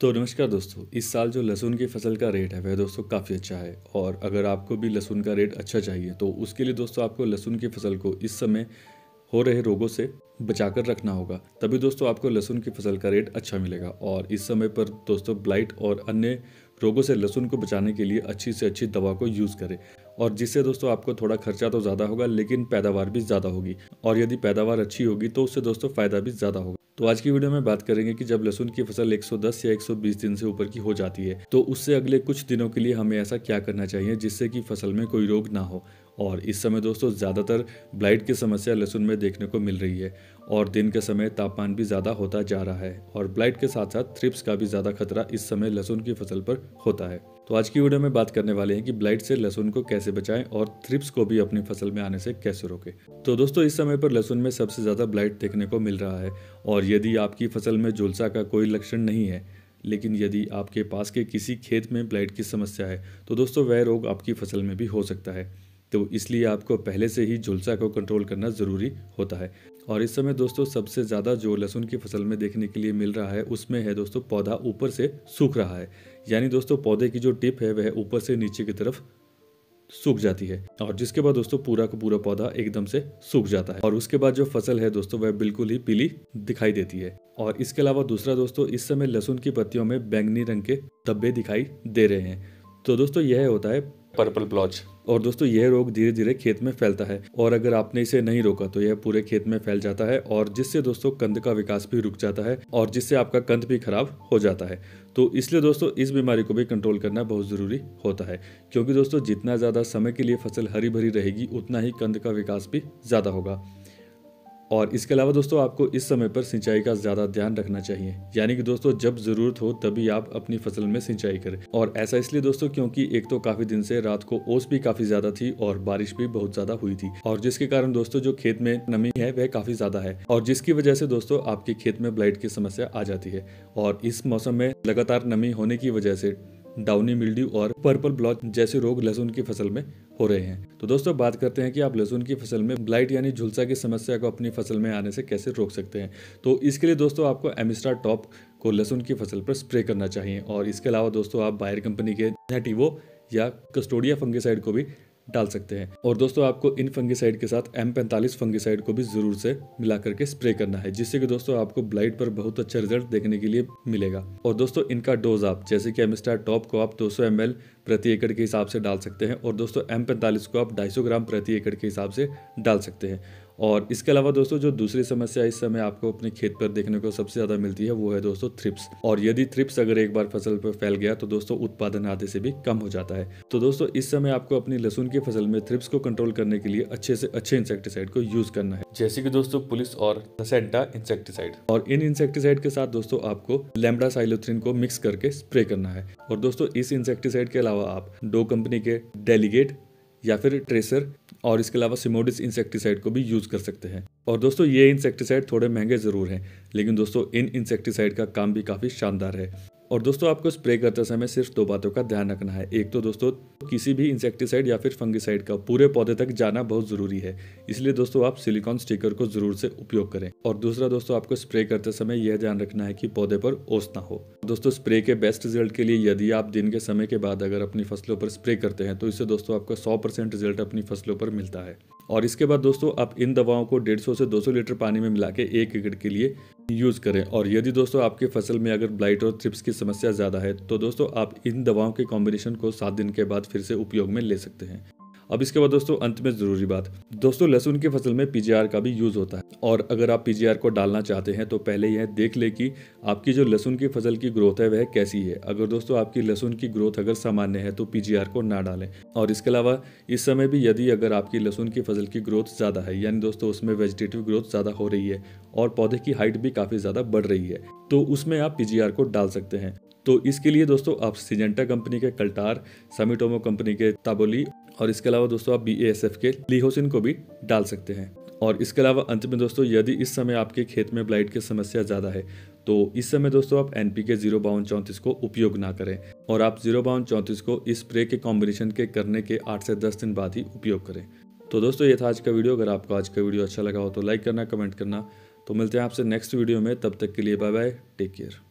तो नमस्कार दोस्तों, इस साल जो लहसुन की फ़सल का रेट है, वह दोस्तों काफ़ी अच्छा है और अगर आपको भी लहसुन का रेट अच्छा चाहिए तो उसके लिए दोस्तों आपको लहसुन की फ़सल को इस समय हो रहे रोगों से बचाकर रखना होगा, तभी दोस्तों आपको लहसुन की फ़सल का रेट अच्छा मिलेगा और इस समय पर दोस्तों ब्लाइट और अन्य रोगों से लहसुन को बचाने के लिए अच्छी से अच्छी दवा को यूज़ करें और जिससे दोस्तों आपको थोड़ा खर्चा तो ज़्यादा होगा, लेकिन पैदावार भी ज़्यादा होगी और यदि पैदावार अच्छी होगी तो उससे दोस्तों फ़ायदा भी ज़्यादा होगा। तो आज की वीडियो में बात करेंगे कि जब लहसुन की फ़सल 110 या 120 दिन से ऊपर की हो जाती है तो उससे अगले कुछ दिनों के लिए हमें ऐसा क्या करना चाहिए जिससे कि फ़सल में कोई रोग ना हो? और इस समय दोस्तों ज़्यादातर ब्लाइट की समस्या लहसुन में देखने को मिल रही है और दिन के समय तापमान भी ज़्यादा होता जा रहा है और ब्लाइट के साथ साथ थ्रिप्स का भी ज़्यादा खतरा इस समय लहसुन की फ़सल पर होता है। तो आज की वीडियो में बात करने वाले हैं कि ब्लाइट से लहसुन को कैसे बचाएँ और थ्रिप्स को भी अपनी फ़सल में आने से कैसे रोकें। तो दोस्तों इस समय पर लहसुन में सबसे ज़्यादा ब्लाइट देखने को मिल रहा है और यदि आपकी फ़सल में झुलसा का कोई लक्षण नहीं है, लेकिन यदि आपके पास के किसी खेत में ब्लाइट की समस्या है तो दोस्तों वह रोग आपकी फ़सल में भी हो सकता है। तो इसलिए आपको पहले से ही झुलसा को कंट्रोल करना ज़रूरी होता है। और इस समय दोस्तों सबसे ज़्यादा जो लहसुन की फ़सल में देखने के लिए मिल रहा है, उसमें है दोस्तों पौधा ऊपर से सूख रहा है। यानी दोस्तों पौधे की जो टिप है, वह ऊपर से नीचे की तरफ़ सूख जाती है। और जिसके बाद दोस्तों पूरा का पूरा पौधा एकदम से सूख जाता है। और उसके बाद जो फ़सल है दोस्तों, वह बिल्कुल ही पीली दिखाई देती है। और इसके अलावा दूसरा दोस्तों, इस समय लहसुन की पत्तियों में बैंगनी रंग के धब्बे दिखाई दे रहे हैं। तो दोस्तों यह होता है पर्पल ब्लॉच। और दोस्तों, यह रोग धीरे धीरे खेत में फैलता है। और अगर आपने इसे नहीं रोका तो यह पूरे खेत में फैल जाता है और जिससे दोस्तों कंद का विकास भी रुक जाता है और जिससे आपका कंद भी खराब हो जाता है। तो इसलिए दोस्तों, इस बीमारी को भी कंट्रोल करना बहुत ज़रूरी होता है। क्योंकि दोस्तों, जितना ज़्यादा समय के लिए फ़सल हरी भरी रहेगी, उतना ही कंद का विकास भी ज़्यादा होगा। और इसके अलावा दोस्तों, आपको इस समय पर सिंचाई का ज़्यादा ध्यान रखना चाहिए। यानी कि दोस्तों, जब ज़रूरत हो, तभी आप अपनी फ़सल में सिंचाई करें। और ऐसा इसलिए दोस्तों, क्योंकि एक तो काफ़ी दिन से रात को ओस भी काफ़ी ज़्यादा थी और बारिश भी बहुत ज़्यादा हुई थी। और जिसके कारण दोस्तों, जो खेत में नमी है, वह काफ़ी ज़्यादा है। और जिसकी वजह से दोस्तों, आपके खेत में ब्लाइट की समस्या आ जाती है। और इस मौसम में लगातार नमी होने की वजह से डाउनी मिल्डी और पर्पल ब्लॉक जैसे रोग लहसुन की फ़सल में हो रहे हैं। तो दोस्तों, बात करते हैं कि आप लहसुन की फ़सल में ब्लाइट यानी झुलसा की समस्या को अपनी फ़सल में आने से कैसे रोक सकते हैं। तो इसके लिए दोस्तों, आपको एमिस्ट्रा टॉप को लहसुन की फ़सल पर स्प्रे करना चाहिए और इसके अलावा दोस्तों, आप बायर कंपनी के नेटिवो या कस्टोडिया फंगिसाइड को भी डाल सकते हैं। और दोस्तों, आपको इन फंगिसाइड के साथ एम पैंतालीस फंगिसाइड को भी ज़रूर से मिला करके स्प्रे करना है, जिससे कि दोस्तों आपको ब्लाइट पर बहुत अच्छा रिज़ल्ट देखने के लिए मिलेगा। और दोस्तों, इनका डोज आप, जैसे कि एमस्टार टॉप को आप 200 सौ प्रति एकड़ के हिसाब से डाल सकते हैं, और दोस्तों एम पैंतालीस को आप ढाई ग्राम प्रति एकड़ के हिसाब से डाल सकते हैं। और इसके अलावा दोस्तों, जो दूसरी समस्या इस समय आपको अपने खेत पर देखने को सबसे ज़्यादा मिलती है, वो है दोस्तों थ्रिप्स और यदि थ्रिप्स अगर एक बार फ़सल पर फैल गया तो दोस्तों उत्पादन आधे से भी कम हो जाता है। तो दोस्तों, इस समय आपको अपनी लहसुन की फ़सल में थ्रिप्स को कंट्रोल करने के लिए अच्छे से अच्छे इंसेक्टिसाइड को यूज़ करना है। जैसे की दोस्तों पुलिस और सेंटा इंसेक्टिसाइड और इन इंसेक्टिसाइड के साथ दोस्तों आपको लेमडा साइलोथ्रिन को मिक्स करके स्प्रे करना है। और दोस्तों, इस इंसेक्टिसाइड के अलावा आप डो कंपनी के डेलीगेट या फिर ट्रेसर और इसके अलावा सिमोडिस इंसेक्टिसाइड को भी यूज़ कर सकते हैं। और दोस्तों, ये इंसेक्टिसाइड थोड़े महँगे ज़रूर हैं, लेकिन दोस्तों, इन इंसेक्टिसाइड का काम भी काफ़ी शानदार है। और दोस्तों, आपको स्प्रे करते समय सिर्फ़ दो बातों का ध्यान रखना है। एक तो दोस्तों किसी भी इंसेक्टिसाइड या फिर फंगिसाइड का पूरे पौधे तक जाना बहुत ज़रूरी है। इसलिए दोस्तों आप सिलिकॉन स्टिकर को ज़रूर से उपयोग करें। और दूसरा दोस्तों आपको स्प्रे करते समय यह ध्यान रखना है कि पौधे पर ओस ना हो। दोस्तों स्प्रे के बेस्ट रिज़ल्ट के लिए यदि आप दिन के समय के बाद अगर अपनी फ़सलों पर स्प्रे करते हैं तो इससे दोस्तों आपको सौ रिज़ल्ट अपनी फ़सलों पर मिलता है। और इसके बाद दोस्तों आप इन दवाओं को 150 से 200 लीटर पानी में मिला के एक एकड़ के लिए यूज़ करें। और यदि दोस्तों आपके फ़सल में अगर ब्लाइट और थ्रिप्स की समस्या ज़्यादा है तो दोस्तों आप इन दवाओं के कॉम्बिनेशन को सात दिन के बाद फिर से उपयोग में ले सकते हैं। अब इसके बाद दोस्तों, अंत में ज़रूरी बात। दोस्तों, लहसुन की फ़सल में पीजीआर का भी यूज़ होता है। और अगर आप पीजीआर को डालना चाहते हैं तो पहले यह देख ले कि आपकी जो लहसुन की फ़सल की ग्रोथ है, वह कैसी है। अगर दोस्तों, आपकी लहसुन की ग्रोथ अगर सामान्य है तो पीजीआर को ना डालें। और इसके अलावा, इस समय भी यदि अगर आपकी लहसुन की फ़सल की ग्रोथ ज़्यादा है, यानी दोस्तों, उसमें वेजिटेटिव ग्रोथ ज़्यादा हो रही है, और पौधे की हाइट भी काफ़ी ज़्यादा बढ़ रही है तो उसमें आप पीजीआर को डाल सकते हैं। तो इसके लिए दोस्तों आप सिजेंटा कंपनी के कल्टार समिटोमो कंपनी के ताबोली और इसके अलावा दोस्तों आप बी के लिहोसिन को भी डाल सकते हैं। और इसके अलावा अंत में दोस्तों यदि इस समय आपके खेत में ब्लाइट की समस्या ज़्यादा है तो इस समय दोस्तों आप एन पी के ज़ीरो बावन चौंतीस को उपयोग ना करें और आप ज़ीरो बावन चौंतीस को इस स्प्रे के कॉम्बिनेशन के करने के आठ से दस दिन बाद ही उपयोग करें। तो दोस्तों ये था आज का वीडियो। अगर आपको आज का वीडियो अच्छा लगा हो तो लाइक करना कमेंट करना। तो मिलते हैं आपसे नेक्स्ट वीडियो में। तब तक के लिए बाय बाय टेक केयर